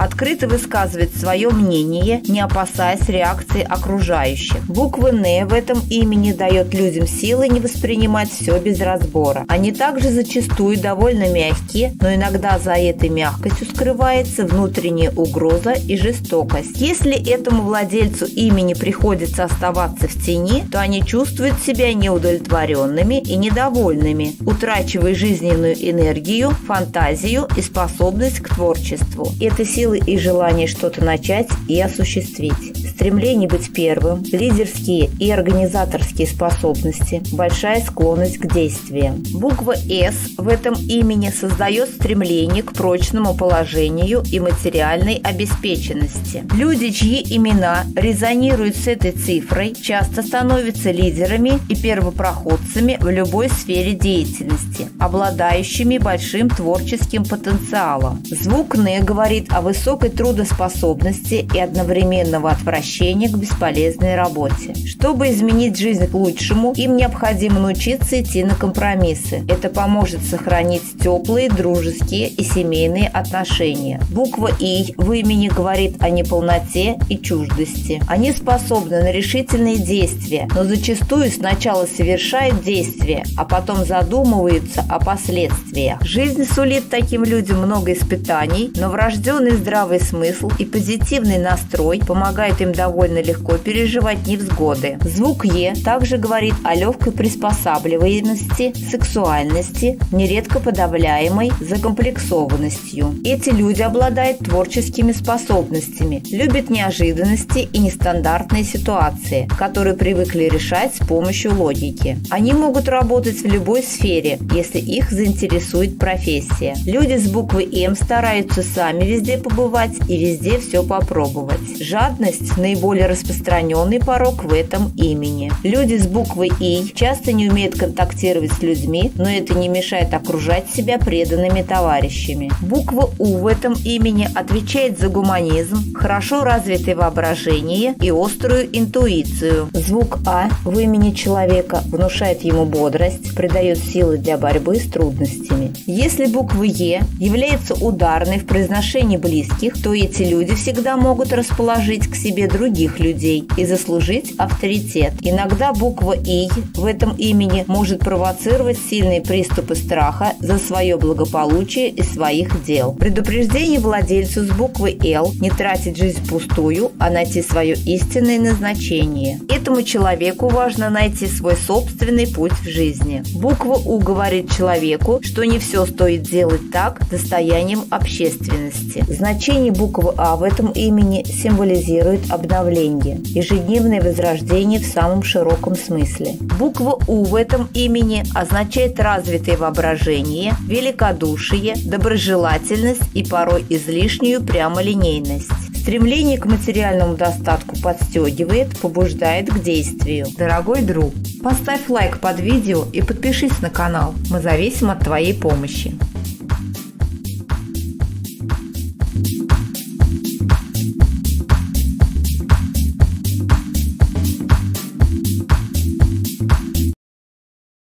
Открыто высказывает свое мнение, не опасаясь реакции окружающих. Буква «Н» в этом имени дает людям силы не воспринимать все без разбора. Они также зачастую довольно мягкие, но иногда за этой мягкостью скрывается внутренняя угроза и жестокость. Если этому владельцу имени приходится оставаться в тени, то они чувствуют себя неудовлетворенными и недовольными, утрачивая жизненную энергию, фантазию и способность к творчеству. Это силы и желание что-то начать и осуществить стремление быть первым, лидерские и организаторские способности, большая склонность к действиям. Буква «С» в этом имени создает стремление к прочному положению и материальной обеспеченности. Люди, чьи имена резонируют с этой цифрой, часто становятся лидерами и первопроходцами в любой сфере деятельности, обладающими большим творческим потенциалом. Звук «Н» говорит о высокой трудоспособности и одновременного отвращения отвращение к бесполезной работе. Чтобы изменить жизнь к лучшему, им необходимо научиться идти на компромиссы. Это поможет сохранить теплые, дружеские и семейные отношения. Буква «И» в имени говорит о неполноте и чуждости. Они способны на решительные действия, но зачастую сначала совершают действия, а потом задумываются о последствиях. Жизнь сулит таким людям много испытаний, но врожденный здравый смысл и позитивный настрой помогают им довольно легко переживать невзгоды. Звук «е» также говорит о легкой приспосабливаемости, сексуальности, нередко подавляемой закомплексованностью. Эти люди обладают творческими способностями, любят неожиданности и нестандартные ситуации, которые привыкли решать с помощью логики. Они могут работать в любой сфере, если их заинтересует профессия. Люди с буквы «М» стараются сами везде побывать и везде все попробовать. Жадность – наиболее распространенный порог в этом имени. Люди с буквой «И» часто не умеют контактировать с людьми, но это не мешает окружать себя преданными товарищами. Буква «У» в этом имени отвечает за гуманизм, хорошо развитое воображение и острую интуицию. Звук «А» в имени человека внушает ему бодрость, придает силы для борьбы с трудностями. Если буква «Е» является ударной в произношении близких, то эти люди всегда могут расположить к себе других людей и заслужить авторитет. Иногда буква «И» в этом имени может провоцировать сильные приступы страха за свое благополучие и своих дел. Предупреждение владельцу с буквы «Л» не тратить жизнь пустую, а найти свое истинное назначение. Этому человеку важно найти свой собственный путь в жизни. Буква «У» говорит человеку, что не все стоит делать так достоянием общественности. Значение буквы «А» в этом имени символизирует обновление, ежедневное возрождение в самом широком смысле. Буква «У» в этом имени означает развитое воображение, великодушие, доброжелательность и порой излишнюю прямолинейность. Стремление к материальному достатку подстегивает, побуждает к действию. Дорогой друг, поставь лайк под видео и подпишись на канал. Мы зависим от твоей помощи.